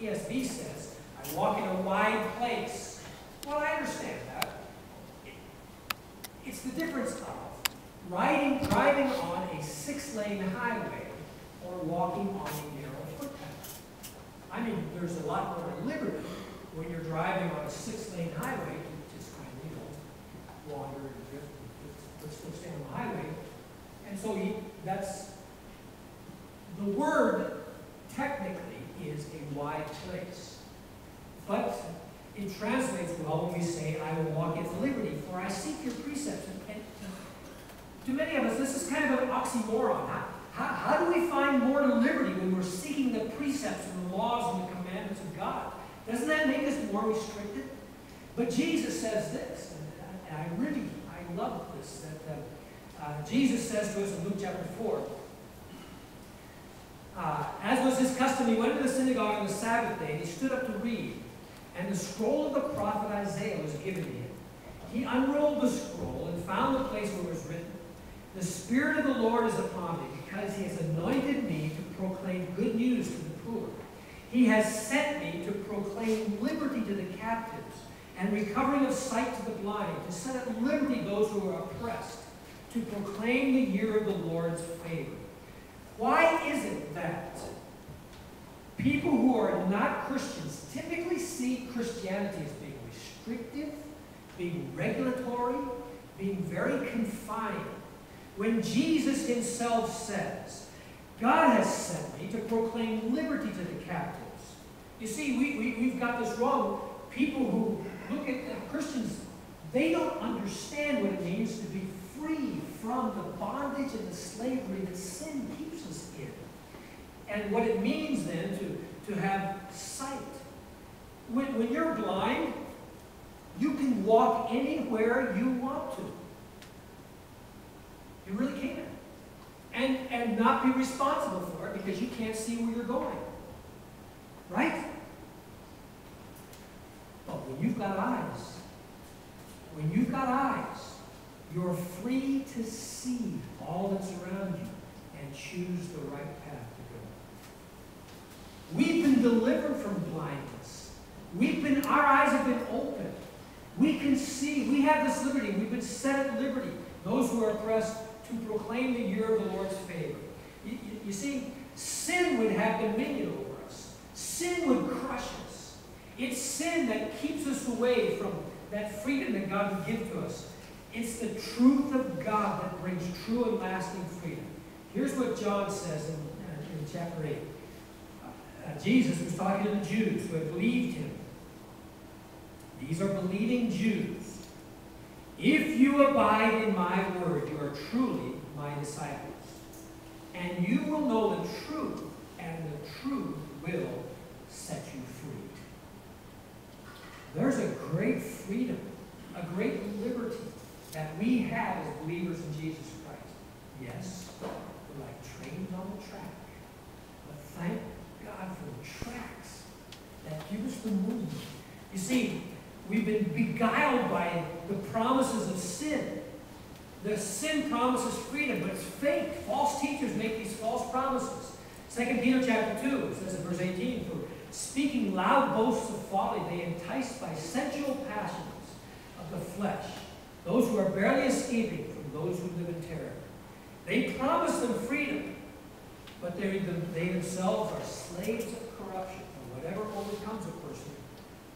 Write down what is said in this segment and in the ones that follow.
ESV says, I walk in a wide place. Well, I understand that. It's the difference of riding, driving on a six-lane highway or walking on a narrow footpath. I mean, there's a lot more liberty when you're driving on a six-lane highway just kind of, you know, wander and drift, but still stay on the highway. And so he, that's, the word technically is a wide place. But it translates well when we say, I will walk in liberty, for I seek your precepts. And, to many of us, this is kind of an oxymoron. How, how, how do we find more liberty when we're seeking the precepts and the laws and the commandments of God? Doesn't that make us more restricted? But Jesus says this, and I really, I love this, that uh, Jesus says to us in Luke chapter 4, uh, as was his custom, he went to the synagogue on the Sabbath day, and he stood up to read. And the scroll of the prophet Isaiah was given to him. He unrolled the scroll and found the place where it was written, The Spirit of the Lord is upon me, because he has anointed me to proclaim good news to the poor. He has sent me to proclaim liberty to the captives and recovering of sight to the blind, to set at liberty those who are oppressed, to proclaim the year of the Lord's favor. Why is it that people who are not Christians typically see Christianity as being restrictive, being regulatory, being very confined, when Jesus himself says, God has sent me to proclaim liberty to the captives. You see, we, we, we've got this wrong. People who look at Christians, they don't understand what it means to be free from the bondage and the slavery that sin keeps us in. And what it means then to, to have sight. When, when you're blind, you can walk anywhere you want to. You really can. And, and not be responsible for it because you can't see where you're going. Right? But when you've got eyes, when you've got eyes, you're free to see all that's around you and choose the right path to go. We've been delivered from blindness. We've been, our eyes have been opened. We can see, we have this liberty. We've been set at liberty. Those who are oppressed to proclaim the year of the Lord's favor. You, you, you see, sin would have dominion over us. Sin would crush us. It's sin that keeps us away from that freedom that God would give to us. It's the truth of God that brings true and lasting freedom. Here's what John says in, uh, in chapter 8. Uh, Jesus was talking to the Jews who had believed him. These are believing Jews. If you abide in my word, you are truly my disciples. And you will know the truth, and the truth will set you free. There's a great freedom, a great liberty that we have as believers in Jesus Christ. Yes, we're like trains on the track. But thank God for the tracks that give us the movement. You see, we've been beguiled by the promises of sin. The sin promises freedom, but it's fake. False teachers make these false promises. 2 Peter chapter 2 says in verse 18, For speaking loud boasts of folly, they entice by sensual passions of the flesh those who are barely escaping from those who live in terror. They promise them freedom, but they, they themselves are slaves of corruption. And whatever overcomes a person,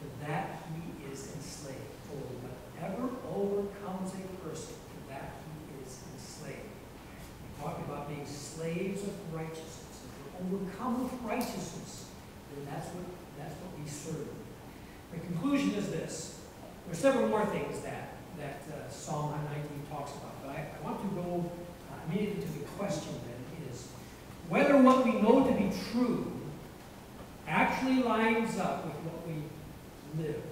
to that he is enslaved. For whatever overcomes a person, to that he is enslaved. We talked about being slaves of righteousness. If we're overcome with righteousness, then that's what, that's what we serve. The conclusion is this. There are several more things that that uh, Psalm 119 talks about. But I, I want to go uh, immediately to the question then is whether what we know to be true actually lines up with what we live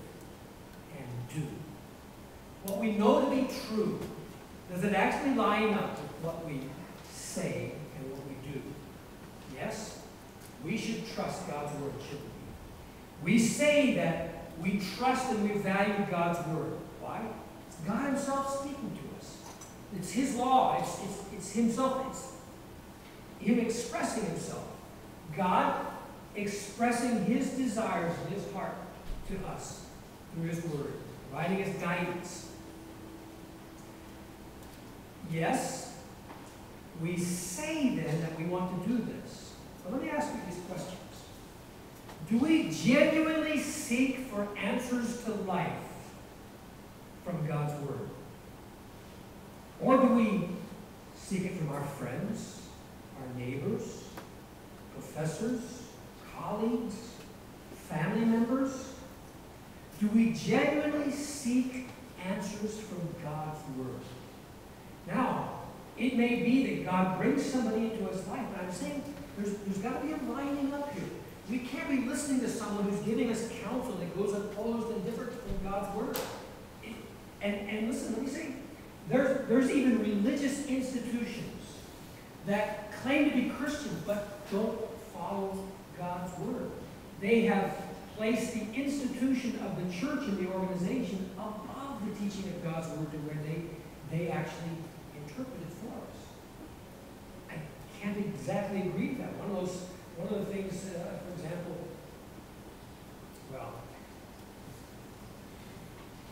and do. What we know to be true, does it actually line up with what we say and what we do? Yes? We should trust God's word, shouldn't we? We say that we trust and we value God's word. Why? God himself speaking to us. It's his law. It's, it's, it's himself. It's him expressing himself. God expressing his desires in his heart to us through his word, providing us guidance. Yes, we say then that we want to do this. But let me ask you these questions. Do we genuinely seek for answers to life from God's Word? Or do we seek it from our friends, our neighbors, professors, colleagues, family members? Do we genuinely seek answers from God's Word? Now, it may be that God brings somebody into his life, but I'm saying there's, there's got to be a lining up here. We can't be listening to someone who's giving us counsel that goes opposed and different from God's Word. And, and listen, let me say, there's, there's even religious institutions that claim to be Christians but don't follow God's Word. They have placed the institution of the church and the organization above the teaching of God's Word to where they, they actually interpret it for us. I can't exactly agree with that. One of those, one of the things, uh, for example, well,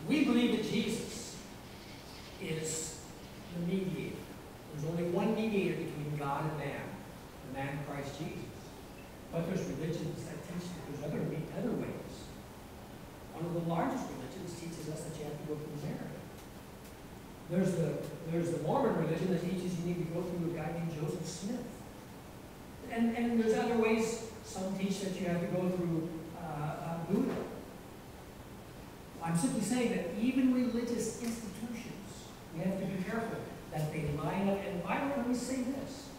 we believe that Jesus is the mediator. There's only one mediator between God and man, the man Christ Jesus. But there's religions that teach that there's other, other ways. One of the largest religions teaches us that you have to go through. There's the, there's the Mormon religion that teaches you need to go through a guy named Joseph Smith. And, and there's other ways, some teach that you have to go through uh, uh, Buddha. I'm simply saying that even religious institutions, we have to be careful that they line up. And why don't we say this?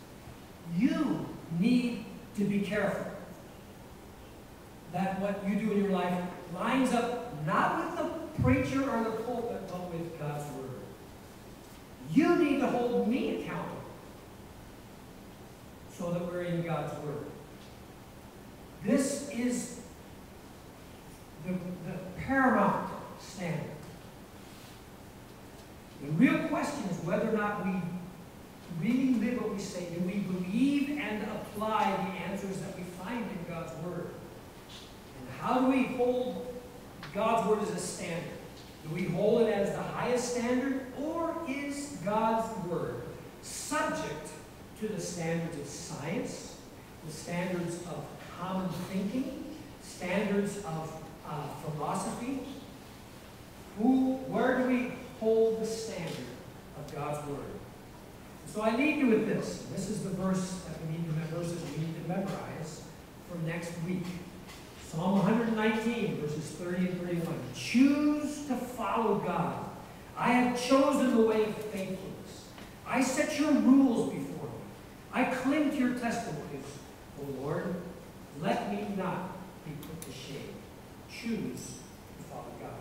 You need to be careful that what you do in your life lines up not with the preacher or the pulpit, but with God's Word. You need to hold me accountable so that we're in God's Word. This is the, the paramount standard. The real question is whether or not we really live what we say. Do we believe and apply the answers that we find in God's Word? And how do we hold God's Word is a standard? Do we hold it as the highest standard, or is God's Word subject to the standards of science, the standards of common thinking, standards of uh, philosophy? Who, where do we hold the standard of God's Word? So I leave you with this. This is the verse that we need to verses we need to memorize for next week. Psalm 119, verses 30 and 31. Choose to follow God. I have chosen the way of faithfulness. I set your rules before me. I cling to your testimonies. O Lord, let me not be put to shame. Choose to follow God.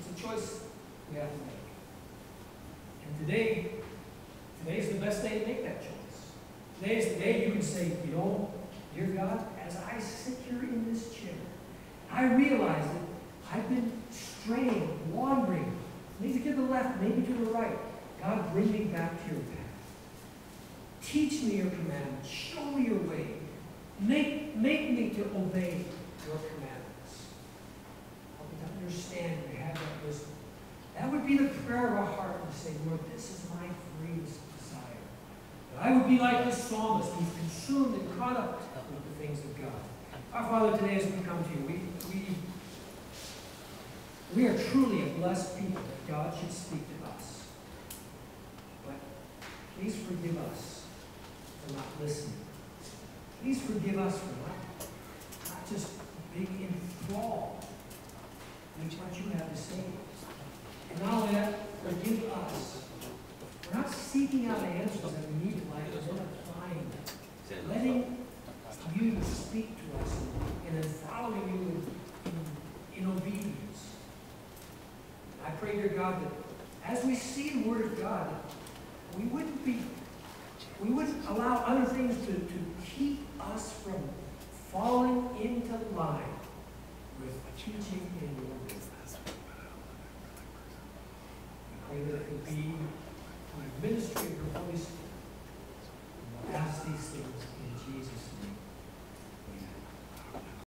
It's a choice we have to make. And today, today's the best day to make that choice. Today's the day you can say, you know, dear God, as I sit here in this chair, I realize that I've been straying, wandering, maybe to the left, maybe to the right. God, bring me back to your path. Teach me your commandments. Show me your way. Make, make me to obey your commandments. Help me to understand and have that wisdom. That would be the prayer of our heart to say, Lord, this is my greatest desire. That I would be like this psalmist who's consumed and caught up with the things of God. Our Father, today as we come to you, we, we, we are truly a blessed people that God should speak to us. But please forgive us for not listening. Please forgive us for not, not just being enthralled with what you have to say. And not only that, forgive us. We're not seeking out answers that we need in life, we're not applying them. Letting you speak to us and then following you in, in, in obedience. I pray, dear God, that as we see the Word of God, we wouldn't be, we wouldn't allow other things to, to keep us from falling into line with teaching